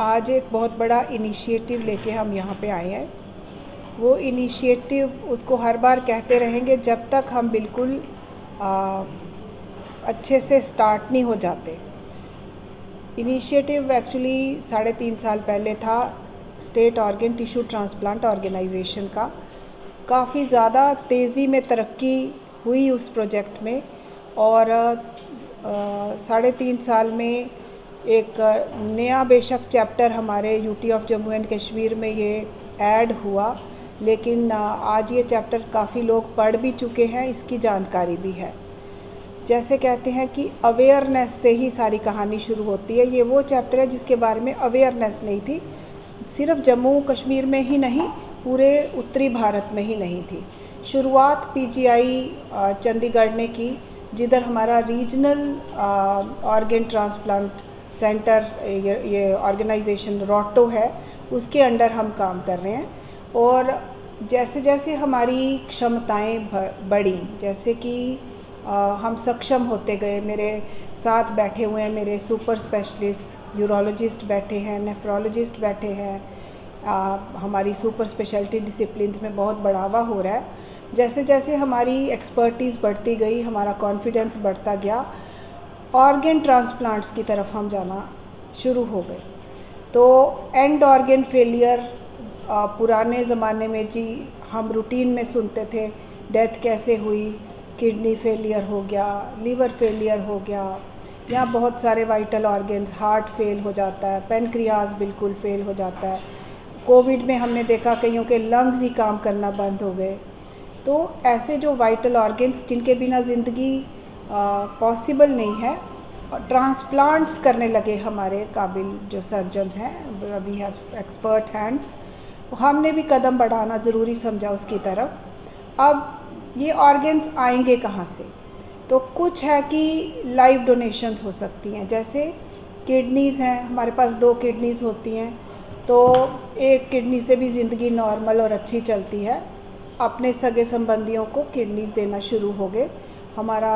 आज एक बहुत बड़ा इनिशिएटिव लेके हम यहाँ पे आए हैं। वो इनिशिएटिव उसको हर बार कहते रहेंगे जब तक हम बिल्कुल आ, अच्छे से स्टार्ट नहीं हो जाते। इनिशिएटिव एक्चुअली साढ़े तीन साल पहले था state organ tissue transplant organisation का। काफ़ी ज़्यादा तेज़ी में तरक्की हुई उस प्रोजेक्ट में और साढ़े तीन साल में एक नया बेशक चैप्टर हमारे UT of Jammu and Kashmir में ये ऐड हुआ, लेकिन आज ये चैप्टर काफ़ी लोग पढ़ भी चुके हैं, इसकी जानकारी भी है। जैसे कहते हैं कि अवेयरनेस से ही सारी कहानी शुरू होती है। ये वो चैप्टर है जिसके बारे में अवेयरनेस नहीं थी। सिर्फ़ जम्मू कश्मीर में ही नहीं, पूरे उत्तरी भारत में ही नहीं थी। शुरुआत पीजीआई चंडीगढ़ ने की, जिधर हमारा रीजनल ऑर्गेन ट्रांसप्लांट सेंटर, ये ऑर्गेनाइजेशन रोटो है, उसके अंडर हम काम कर रहे हैं। और जैसे जैसे हमारी क्षमताएँ बढ़ी, जैसे कि हम सक्षम होते गए, मेरे साथ बैठे हुए हैं, मेरे सुपर स्पेशलिस्ट, यूरोलॉजिस्ट बैठे हैं, नेफ्रोलॉजिस्ट बैठे हैं हमारी सुपर स्पेशलिटी डिसिप्लिन में बहुत बढ़ावा हो रहा है। जैसे जैसे हमारी एक्सपर्टीज़ बढ़ती गई, हमारा कॉन्फिडेंस बढ़ता गया ऑर्गेन ट्रांसप्लांट्स की तरफ़ हम जाना शुरू हो गए। तो एंड ऑर्गेन फेलियर पुराने ज़माने में जी हम रूटीन में सुनते थे डेथ कैसे हुई किडनी फेलियर हो गया लीवर फेलियर हो गया या बहुत सारे वाइटल ऑर्गेन्स हार्ट फेल हो जाता है पेनक्रियाज बिल्कुल फेल हो जाता है। कोविड में हमने देखा कईयों के लंग्स ही काम करना बंद हो गए। तो ऐसे जो वाइटल ऑर्गेन्स जिनके बिना ज़िंदगी पॉसिबल नहीं है। और ट्रांसप्लांट्स करने लगे हमारे काबिल जो सर्जन्स हैं वी हैव एक्सपर्ट हैंड्स हमने भी कदम बढ़ाना ज़रूरी समझा उसकी तरफ़। अब ये ऑर्गेन्स आएँगे कहाँ से? तो कुछ है कि लाइव डोनेशंस हो सकती हैं, जैसे किडनीज़ हैं, हमारे पास दो किडनीज़ होती हैं। तो एक किडनी से भी ज़िंदगी नॉर्मल और अच्छी चलती है। अपने सगे संबंधियों को किडनीज देना शुरू हो गए। हमारा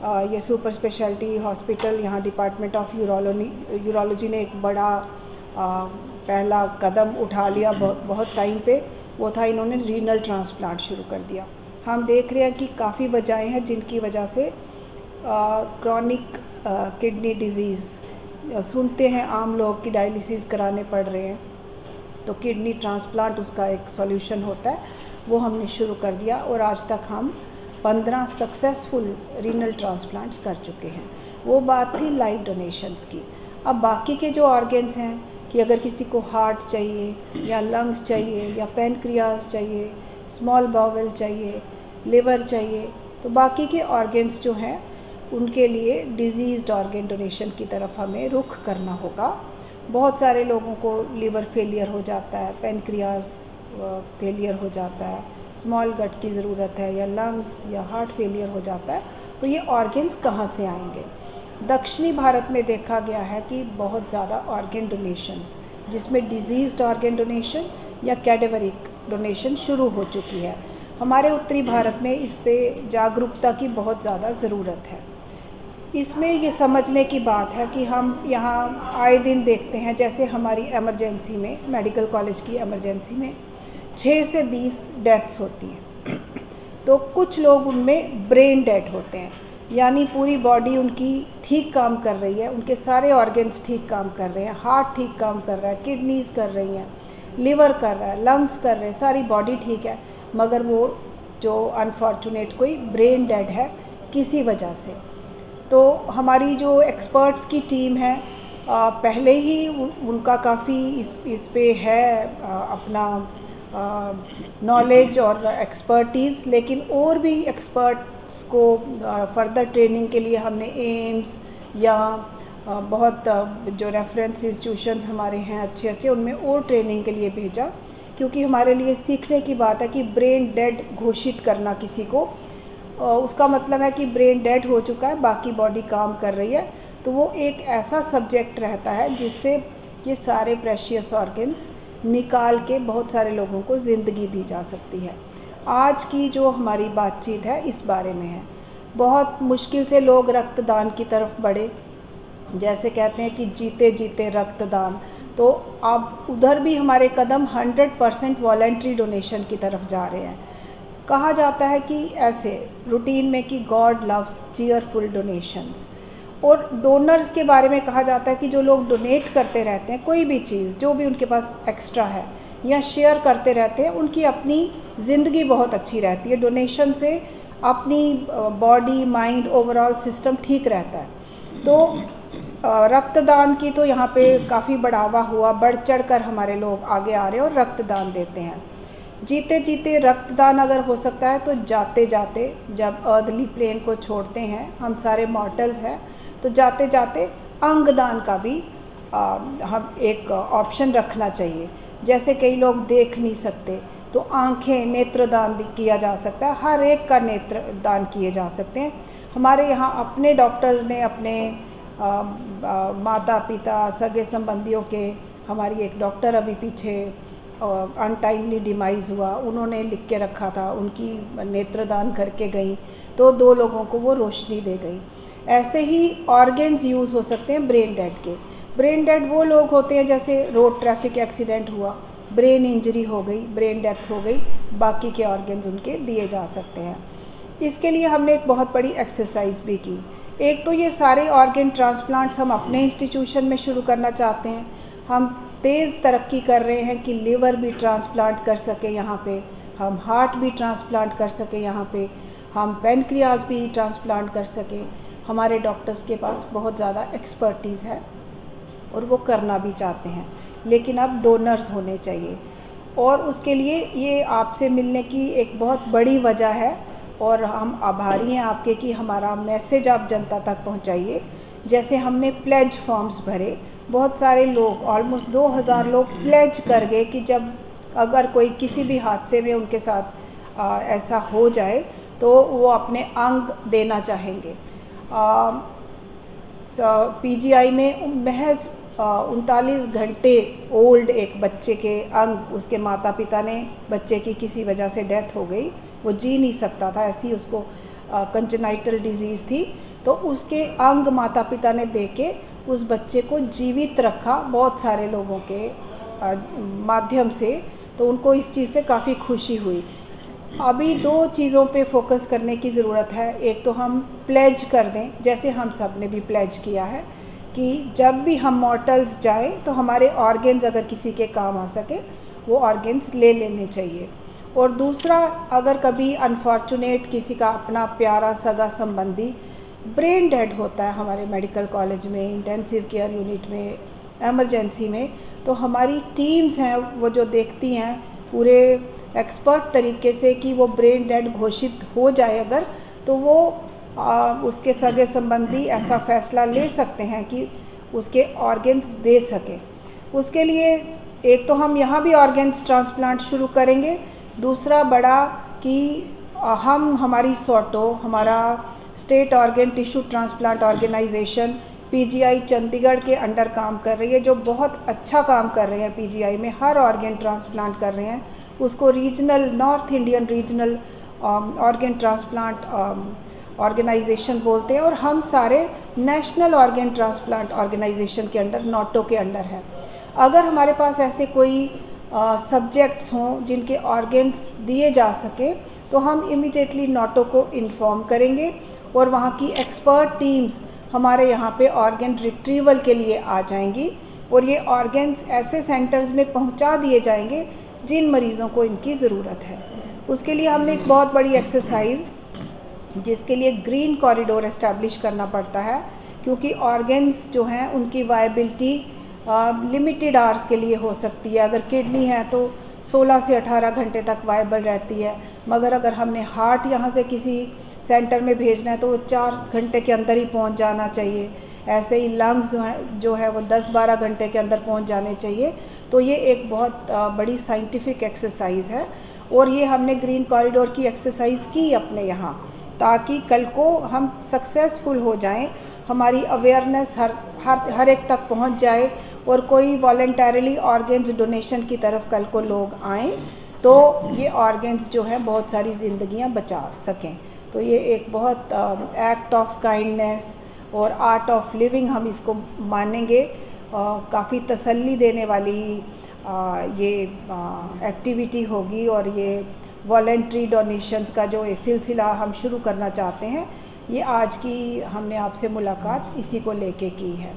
ये सुपर स्पेशलिटी हॉस्पिटल यहाँ डिपार्टमेंट ऑफ़ यूरोलॉजी यूरोलॉजी ने एक बड़ा पहला कदम उठा लिया बहुत बहुत टाइम पे। वो था इन्होंने रीनल ट्रांसप्लांट शुरू कर दिया। हम देख रहे हैं कि काफ़ी वजहें हैं जिनकी वजह से क्रॉनिक किडनी डिज़ीज़ सुनते हैं आम लोग की डायलिसिस कराने पड़ रहे हैं। तो किडनी ट्रांसप्लांट उसका एक सॉल्यूशन होता है। वो हमने शुरू कर दिया और आज तक हम पंद्रह सक्सेसफुल रीनल ट्रांसप्लांट्स कर चुके हैं। वो बात थी लाइव डोनेशंस की। अब बाकी के जो ऑर्गेन्स हैं कि अगर किसी को हार्ट चाहिए या लंग्स चाहिए या पेनक्रियाज चाहिए स्मॉल बावल चाहिए लिवर चाहिए तो बाकी के ऑर्गेन्स जो हैं, उनके लिए डिज़ीज़ ऑर्गेन डोनेशन की तरफ़ हमें रुख करना होगा। बहुत सारे लोगों को लीवर फेलियर हो जाता है पेनक्रियाज फेलियर हो जाता है। स्मॉल गट की ज़रूरत है या लंग्स या हार्ट फेलियर हो जाता है तो ये ऑर्गेन्स कहाँ से आएँगे? दक्षिणी भारत में देखा गया है कि बहुत ज़्यादा ऑर्गेन डोनेशंस जिसमें डिज़ीज़ ऑर्गेन डोनेशन या कैडेवरिक डोनेशन शुरू हो चुकी है। हमारे उत्तरी भारत में इस पर जागरूकता की बहुत ज़्यादा ज़रूरत है। इसमें ये समझने की बात है कि हम यहाँ आए दिन देखते हैं, जैसे हमारी एमरजेंसी में मेडिकल कॉलेज की एमरजेंसी में छः से बीस डेथ्स होती हैं। तो कुछ लोग उनमें ब्रेन डेड होते हैं। यानी पूरी बॉडी उनकी ठीक काम कर रही है, उनके सारे ऑर्गन्स ठीक काम कर रहे हैं हार्ट ठीक काम कर रहा है किडनीज कर रही हैं लिवर कर रहा है लंग्स कर रहे हैं, सारी बॉडी ठीक है। मगर वो जो अनफॉर्चुनेट कोई ब्रेन डेड है किसी वजह से। तो हमारी जो एक्सपर्ट्स की टीम है पहले ही उनका काफ़ी इस इस पे है अपना नॉलेज और एक्सपर्टीज़ लेकिन और भी एक्सपर्ट्स को फर्दर ट्रेनिंग के लिए हमने एम्स या बहुत जो रेफरेंस इंस्टीट्यूशंस हमारे हैं अच्छे अच्छे उनमें और ट्रेनिंग के लिए भेजा, क्योंकि हमारे लिए सीखने की बात है कि ब्रेन डेड घोषित करना किसी को उसका मतलब है कि ब्रेन डेड हो चुका है, बाकी बॉडी काम कर रही है तो वो एक ऐसा सब्जेक्ट रहता है जिससे ये सारे प्रेशियस ऑर्गन्स निकाल के बहुत सारे लोगों को ज़िंदगी दी जा सकती है। आज की जो हमारी बातचीत है, इस बारे में है। बहुत मुश्किल से लोग रक्तदान की तरफ़ बढ़े। जैसे कहते हैं कि जीते जीते रक्तदान। तो अब उधर भी हमारे कदम 100 परसेंट वॉलेंट्री डोनेशन की तरफ़ जा रहे हैं। कहा जाता है कि ऐसे रूटीन में कि गॉड लव्स चीयरफुल डोनेशंस। और डोनर्स के बारे में कहा जाता है कि जो लोग डोनेट करते रहते हैं, कोई भी चीज़, जो भी उनके पास एक्स्ट्रा है या शेयर करते रहते हैं, उनकी अपनी ज़िंदगी बहुत अच्छी रहती है। डोनेशन से अपनी बॉडी माइंड ओवरऑल सिस्टम ठीक रहता है। तो रक्तदान की तो यहाँ पे काफ़ी बढ़ावा हुआ, बढ़ चढ़ कर हमारे लोग आगे आ रहे हैं और रक्तदान देते हैं। जीते जीते रक्तदान अगर हो सकता है तो जाते जाते जब अर्दली प्लेन को छोड़ते हैं हम सारे मॉर्टल्स हैं तो जाते जाते अंगदान का भी आ, हम एक ऑप्शन रखना चाहिए। जैसे कई लोग देख नहीं सकते तो आँखें नेत्रदान किया जा सकता है हर एक का नेत्र दान किए जा सकते हैं। हमारे यहाँ अपने डॉक्टर्स ने अपने आ, आ, माता पिता सगे संबंधियों के हमारी एक डॉक्टर अभी पीछे अनटाइमली डिमाइज़ हुआ, उन्होंने लिख के रखा था, उनकी नेत्रदान करके गई तो दो लोगों को वो रोशनी दे गई। ऐसे ही ऑर्गेन्स यूज़ हो सकते हैं ब्रेन डेड के। ब्रेन डेड वो लोग होते हैं जैसे रोड ट्रैफ़िक एक्सीडेंट हुआ ब्रेन इंजरी हो गई ब्रेन डेथ हो गई, बाकी के ऑर्गेन्स उनके दिए जा सकते हैं। इसके लिए हमने एक बहुत बड़ी एक्सरसाइज भी की। एक तो ये सारे ऑर्गेन ट्रांसप्लांट्स हम अपने इंस्टीट्यूशन में शुरू करना चाहते हैं। हम तेज़ तरक्की कर रहे हैं कि लीवर भी ट्रांसप्लांट कर सके यहाँ पे, हम हार्ट भी ट्रांसप्लांट कर सके यहाँ पे, हम पेनक्रियाज भी ट्रांसप्लांट कर सके। हमारे डॉक्टर्स के पास बहुत ज़्यादा एक्सपर्टीज़ है और वो करना भी चाहते हैं, लेकिन अब डोनर्स होने चाहिए। और उसके लिए ये आपसे मिलने की एक बहुत बड़ी वजह है और हम आभारी हैं आपके कि हमारा मैसेज आप जनता तक पहुंचाइए। जैसे हमने प्लेज फॉर्म्स भरे बहुत सारे लोग ऑलमोस्ट 2000 लोग प्लेज कर गए कि जब अगर कोई किसी भी हादसे में उनके साथ आ, ऐसा हो जाए तो वो अपने अंग देना चाहेंगे। पीजीआई में महज उनतालीस घंटे ओल्ड एक बच्चे के अंग उसके माता पिता ने बच्चे की किसी वजह से डेथ हो गई। वो जी नहीं सकता था ऐसी उसको कंचनाइटल डिज़ीज़ थी। तो उसके अंग माता पिता ने दे के उस बच्चे को जीवित रखा बहुत सारे लोगों के माध्यम से तो उनको इस चीज़ से काफ़ी खुशी हुई। अभी दो चीज़ों पे फोकस करने की ज़रूरत है। एक तो हम प्लेज कर दें, जैसे हम सबने भी प्लेज किया है, कि जब भी हम मॉर्टल्स जाए तो हमारे ऑर्गेन्स अगर किसी के काम आ सके, वो ऑर्गेन्स ले लेने चाहिए। और दूसरा, अगर कभी अनफॉर्चुनेट किसी का अपना प्यारा, सगा संबंधी ब्रेन डेड होता है हमारे मेडिकल कॉलेज में इंटेंसिव केयर यूनिट में एमरजेंसी में तो हमारी टीम्स हैं वो जो देखती हैं पूरे एक्सपर्ट तरीके से कि वो ब्रेन डेड घोषित हो जाए अगर तो वो आ, उसके सगे संबंधी ऐसा फैसला ले सकते हैं कि उसके ऑर्गेन्स दे सके। उसके लिए एक तो हम यहाँ भी ऑर्गेन्स ट्रांसप्लांट शुरू करेंगे दूसरा बड़ा कि हम हमारी सोटो हमारा state organ tissue transplant organisation, PGI Chandigarh के अंडर काम कर रही है, जो बहुत अच्छा काम कर रहे हैं पीजीआई में, हर ऑर्गेन ट्रांसप्लांट कर रहे हैं। उसको regional, north Indian regional organ transplant organisation बोलते हैं, और हम सारे नेशनल ऑर्गेन ट्रांसप्लांट ऑर्गेनाइजेशन के अंडर, नोटो के अंडर है। अगर हमारे पास ऐसे कोई सब्जेक्ट्स हों जिनके ऑर्गेन्स दिए जा सके तो हम इमिजिएटली नोटो को इन्फॉर्म करेंगे और वहाँ की एक्सपर्ट टीम्स हमारे यहाँ पे ऑर्गेन रिट्रीवल के लिए आ जाएँगी और ये ऑर्गेन्स ऐसे सेंटर्स में पहुँचा दिए जाएँगे जिन मरीज़ों को इनकी ज़रूरत है। उसके लिए हमने एक बहुत बड़ी एक्सरसाइज जिसके लिए ग्रीन कॉरिडोर इस्टेब्लिश करना पड़ता है क्योंकि ऑर्गेन्स जो हैं उनकी वायबिलिटी लिमिटेड आवर्स के लिए हो सकती है। अगर किडनी है तो 16 से 18 घंटे तक वायबल रहती है। मगर अगर हमने हार्ट यहाँ से किसी सेंटर में भेजना है तो वो चार घंटे के अंदर ही पहुँच जाना चाहिए। ऐसे ही लंग्स जो है जो है, वो 10-12 घंटे के अंदर पहुँच जाने चाहिए। तो ये एक बहुत बड़ी साइंटिफिक एक्सरसाइज है। और ये हमने ग्रीन कॉरिडोर की एक्सरसाइज की अपने यहाँ, ताकि कल को हम सक्सेसफुल हो जाएँ। हमारी अवेयरनेस हर हर हर एक तक पहुँच जाए और कोई वॉल्टरली ऑर्गेन्स डोनेशन की तरफ़ कल को लोग आएँ तो ये ऑर्गेन्स जो है बहुत सारी ज़िंदगियाँ बचा सकें। तो ये एक बहुत एक्ट ऑफ़ काइंडनेस और आर्ट ऑफ़ लिविंग हम इसको मानेंगे। काफ़ी तसल्ली देने वाली आ, ये एक्टिविटी होगी और ये वॉल्ट्री डोनेशंस का जो सिलसिला हम शुरू करना चाहते हैं ये आज की हमने आपसे मुलाकात इसी को लेके की है।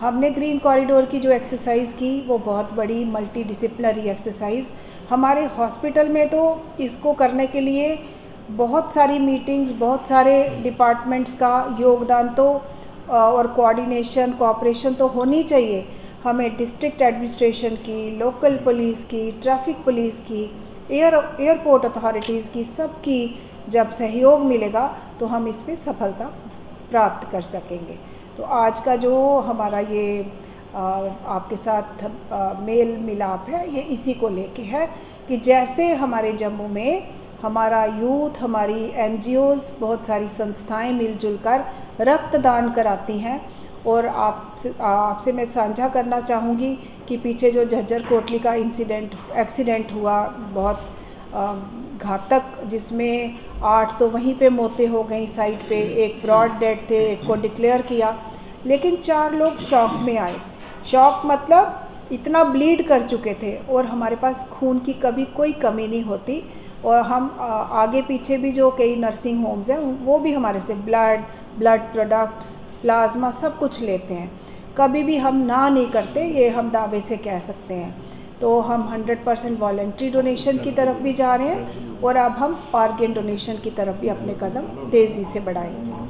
हमने ग्रीन कॉरिडोर की जो एक्सरसाइज की, वो बहुत बड़ी मल्टी डिसिप्लिनरी एक्सरसाइज हमारे हॉस्पिटल में तो इसको करने के लिए बहुत सारी मीटिंग्स बहुत सारे डिपार्टमेंट्स का योगदान तो और कोऑर्डिनेशन कोऑपरेशन तो होनी चाहिए। हमें डिस्ट्रिक्ट एडमिनिस्ट्रेशन की लोकल पुलिस की ट्रैफ़िक पुलिस की एयर एयरपोर्ट अथॉरिटीज़ की सबकी जब सहयोग मिलेगा तो हम इसमें सफलता प्राप्त कर सकेंगे। तो आज का जो हमारा ये आ, आपके साथ आ, मेल मिलाप है ये इसी को लेके है कि जैसे हमारे जम्मू में हमारा यूथ, हमारी एन बहुत सारी संस्थाएँ मिलजुल कर रक्तदान कराती हैं। और आपसे आपसे मैं साझा करना चाहूँगी कि पीछे जो झज्जर कोटली का इंसिडेंट एक्सीडेंट हुआ, बहुत घातक, जिसमें आठ तो वहीं पे मौतें हो गई साइट पे, एक ब्रॉड डेड थे, एक को डिक्लेयर किया। लेकिन चार लोग शॉक में आए। शॉक मतलब इतना ब्लीड कर चुके थे और हमारे पास खून की कभी कोई कमी नहीं होती और हम आगे पीछे भी जो कई नर्सिंग होम्स हैं, वो भी हमारे से ब्लड ब्लड प्रोडक्ट्स प्लाज्मा सब कुछ लेते हैं। कभी भी हम ना नहीं करते, ये हम दावे से कह सकते हैं। तो हम 100 परसेंट वॉल्ट्री डोनेशन की तरफ़ भी जा रहे हैं और अब हम ऑर्गेन डोनेशन की तरफ़ भी अपने कदम तेज़ी से बढ़ाएँगे।